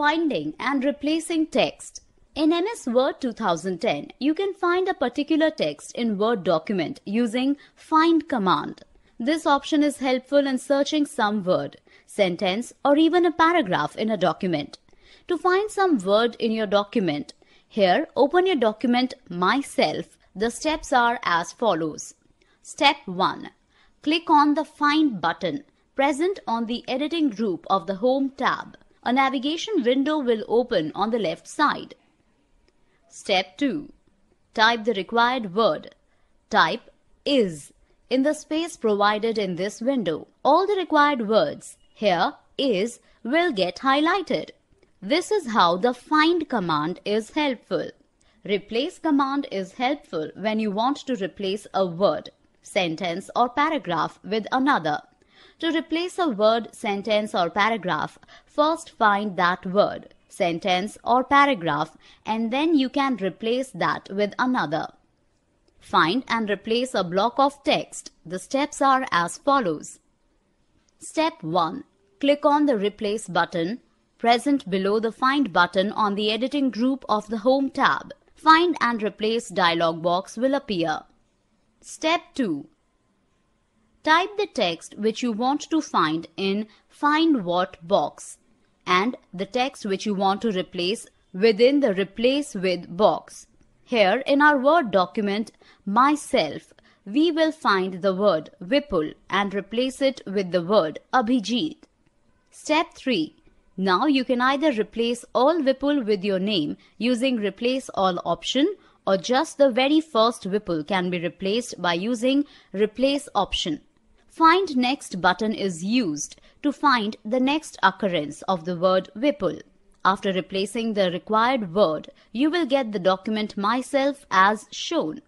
Finding and replacing text. In MS Word 2010, you can find a particular text in Word document using Find command. This option is helpful in searching some word, sentence or even a paragraph in a document. To find some word in your document, here open your document Myself. The steps are as follows. Step 1. Click on the Find button present on the editing group of the Home tab. A navigation window will open on the left side. Step 2. Type the required word. Type is in the space provided in this window. All the required words here is will get highlighted. This is how the find command is helpful. Replace command is helpful when you want to replace a word, sentence or paragraph with another. To replace a word, sentence or paragraph, first find that word, sentence or paragraph and then you can replace that with another. Find and replace a block of text. The steps are as follows. Step 1. Click on the Replace button present below the Find button on the editing group of the Home tab. Find and Replace dialog box will appear. Step 2. Type the text which you want to find in Find What box and the text which you want to replace within the Replace With box. Here in our Word document, Myself, we will find the word Vipul and replace it with the word Abhijit. Step 3. Now you can either replace all Vipul with your name using Replace All option or just the very first Vipul can be replaced by using Replace option. Find Next button is used to find the next occurrence of the word Vipul. After replacing the required word, you will get the document myself as shown.